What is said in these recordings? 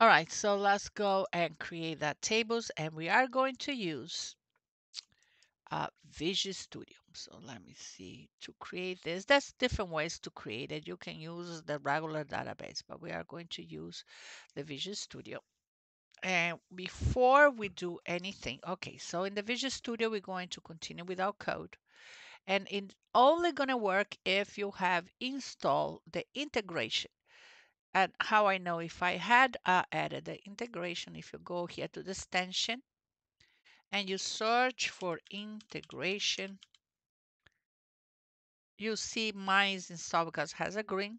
All right, so let's go and create that tables and we are going to use uh, Visual Studio. So let me see to create this. There's different ways to create it. You can use the regular database, but we are going to use the Visual Studio. And before we do anything, okay, so in the Visual Studio, we're going to continue with our code. And it's only going to work if you have installed the integration and how I know if I had uh, added the integration, if you go here to the extension and you search for integration, you see mine is installed because has a green,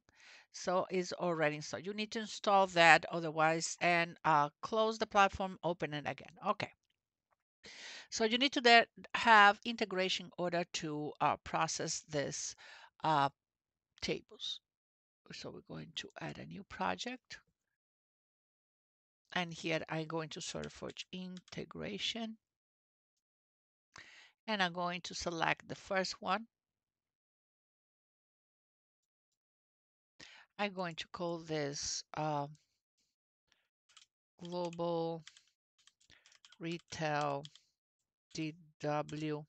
so it's already installed. You need to install that otherwise and uh, close the platform, open it again. Okay. So you need to have integration in order to uh, process this uh, tables. So we're going to add a new project. And here I'm going to search for integration. And I'm going to select the first one. I'm going to call this uh, Global Retail DW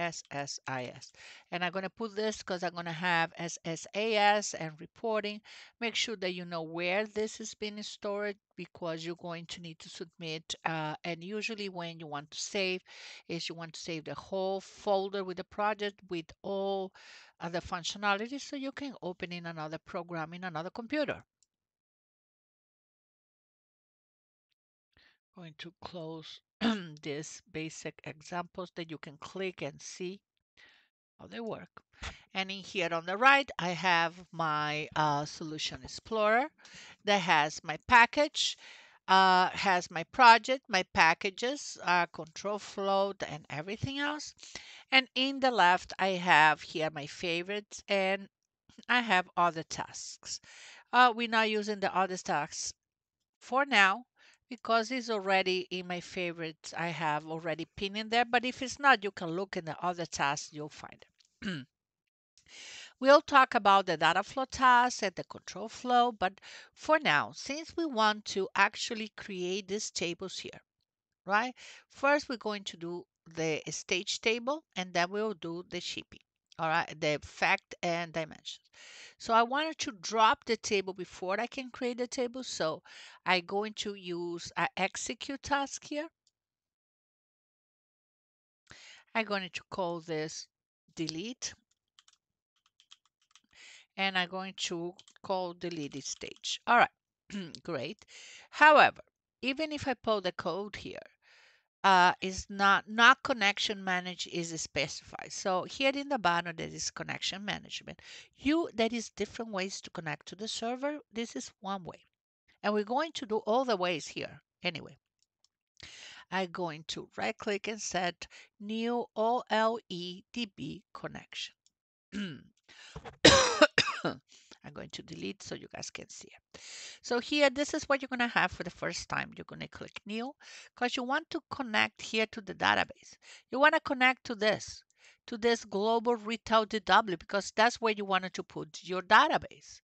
SSIS. And I'm going to put this because I'm going to have SSAS and reporting. Make sure that you know where this is being stored because you're going to need to submit. Uh, and usually when you want to save is you want to save the whole folder with the project with all other functionalities so you can open in another program in another computer. Going to close these basic examples that you can click and see how they work. And in here on the right, I have my uh, Solution Explorer that has my package, uh, has my project, my packages, uh, control flow, and everything else. And in the left, I have here my favorites and I have other tasks. Uh, we're not using the other tasks for now because it's already in my favorites. I have already pinned in there, but if it's not, you can look in the other tasks, you'll find it. we'll talk about the data flow task and the control flow, but for now, since we want to actually create these tables here, right? First, we're going to do the stage table, and then we'll do the shipping, all right, the fact and dimensions. So I wanted to drop the table before I can create the table. So I'm going to use an execute task here. I'm going to call this delete. And I'm going to call deleted stage. All right, great. However, even if I pull the code here, uh, is not not connection manage is specified. So here in the bottom there is connection management. You there is different ways to connect to the server. This is one way, and we're going to do all the ways here anyway. I'm going to right click and set new OLEDB connection. I'm going to delete so you guys can see it. So here, this is what you're going to have for the first time. You're going to click new because you want to connect here to the database. You want to connect to this, to this global retail DW because that's where you wanted to put your database.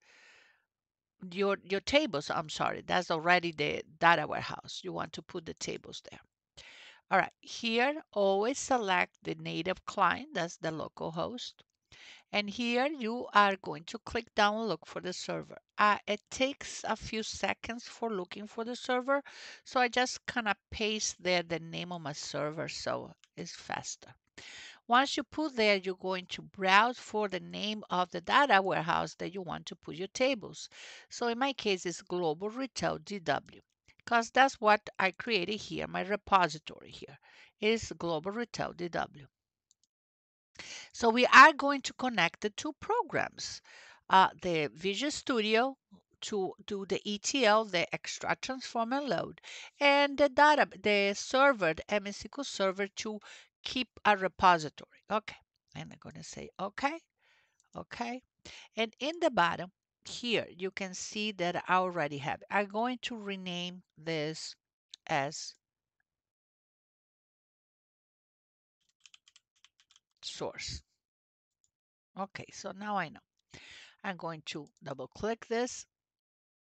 Your, your tables, I'm sorry, that's already the data warehouse. You want to put the tables there. All right, here always select the native client, that's the local host. And here you are going to click down look for the server. Uh, it takes a few seconds for looking for the server. So I just kind of paste there the name of my server so it's faster. Once you put there, you're going to browse for the name of the data warehouse that you want to put your tables. So in my case, it's Global Retail DW because that's what I created here. My repository here is Global Retail DW. So we are going to connect the two programs, uh, the Visual Studio to do the ETL, the extract, transform, and load, and the data, the server, the MSQL server to keep a repository. Okay, and I'm going to say okay, okay. And in the bottom here, you can see that I already have. I'm going to rename this as source. Okay, so now I know. I'm going to double click this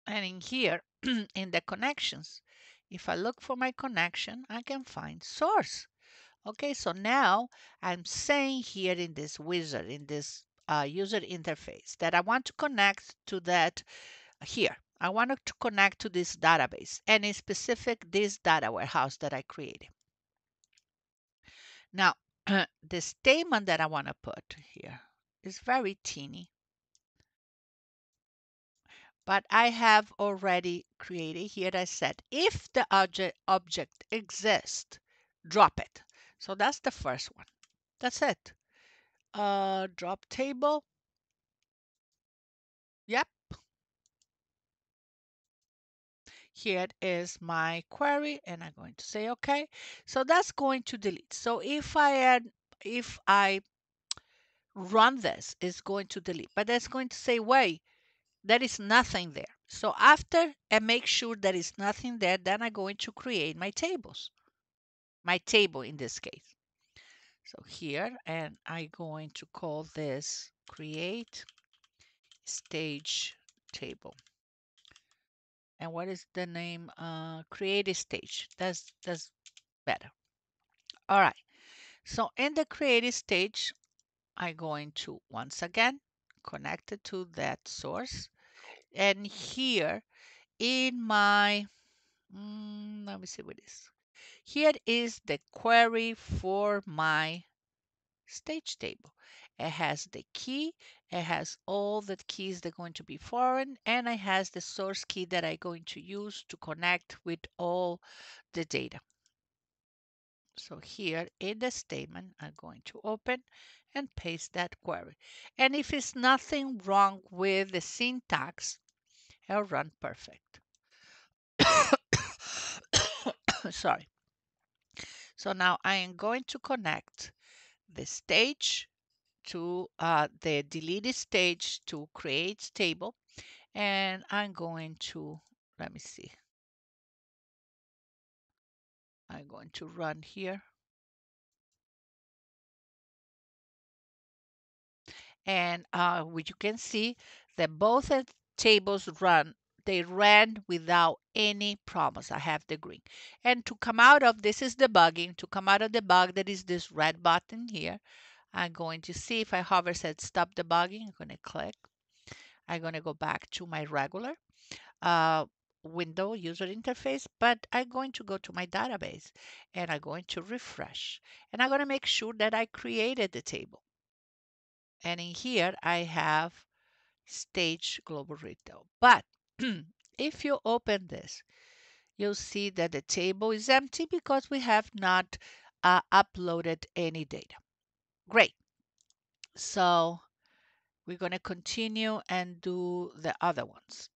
And in here, in the connections, if I look for my connection, I can find source. Okay, so now I'm saying here in this wizard, in this uh, user interface, that I want to connect to that here. I want to connect to this database and specific this data warehouse that I created. Now, the statement that I want to put here is very teeny. But I have already created here I said if the object object exists drop it. So that's the first one. That's it. Uh drop table. Yep here is my query and I'm going to say okay so that's going to delete so if I add if I run this it's going to delete but that's going to say wait there is nothing there. So after I make sure there is nothing there, then I'm going to create my tables, my table in this case. So here, and I'm going to call this create stage table. And what is the name? Uh, create a stage. That's, that's better. All right. So in the create stage, I'm going to once again connect it to that source and here in my, mm, let me see what is. Here is the query for my stage table. It has the key, it has all the keys that are going to be foreign, and it has the source key that I'm going to use to connect with all the data. So here in the statement, I'm going to open and paste that query. And if it's nothing wrong with the syntax, it'll run perfect. Sorry. So now I am going to connect the stage to uh, the deleted stage to create table. And I'm going to, let me see. I'm going to run here. And uh, what you can see that both tables run they ran without any problems. I have the green. And to come out of, this is debugging, to come out of the bug, that is this red button here. I'm going to see if I hover said stop debugging, I'm going to click. I'm going to go back to my regular uh, window user interface, but I'm going to go to my database and I'm going to refresh. And I'm going to make sure that I created the table. And in here, I have stage global retail. But if you open this, you'll see that the table is empty because we have not uh, uploaded any data. Great. So we're going to continue and do the other ones.